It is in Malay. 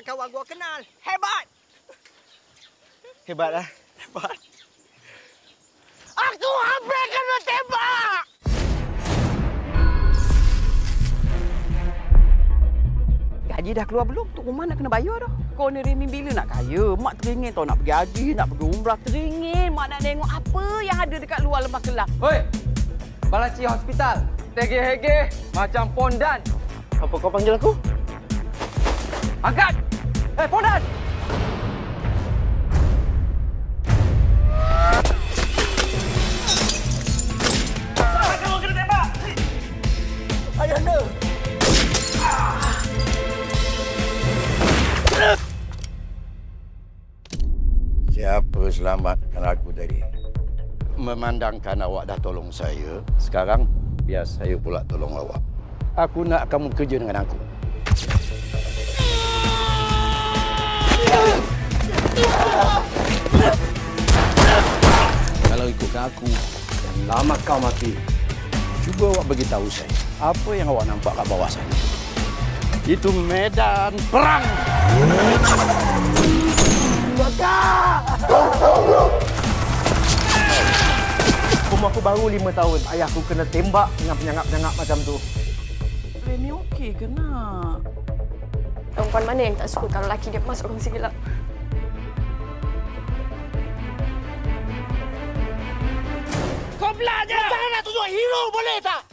lah kawan gua kenal. Hebat. Hebat lah. Hebat. Aku hampir kena tembak. Gaji dah keluar belum? Tu rumah nak kena bayar dah. Kau ni Remy bila nak kaya? Mak teringin tau nak pergi haji, nak pergi umrah. Teringin. Mak nak tengok apa yang ada dekat luar lembah kelak. Hoi! Balaci Hospital. Tege-hege macam pondan. Apa kau panggil aku? Angkat! Eh, pondan! Ayahanda. Siapa selamatkan aku tadi? Memandangkan awak dah tolong saya, sekarang biar saya pula tolong awak. Aku nak kamu kerja dengan aku. Kalau ikutkan aku, dan lama kau mati, cuba awak beritahu saya, apa yang awak nampak kat bawah sana? Itu medan perang! Umur aku baru lima tahun. Ayahku kena tembak dengan penyangap-penyangap macam tu. Okey ke nak? Perempuan mana yang tak suka kalau lelaki dia masuk kongsi gelap? Kau belajar. Jangan nak tunjuk hero boleh tak?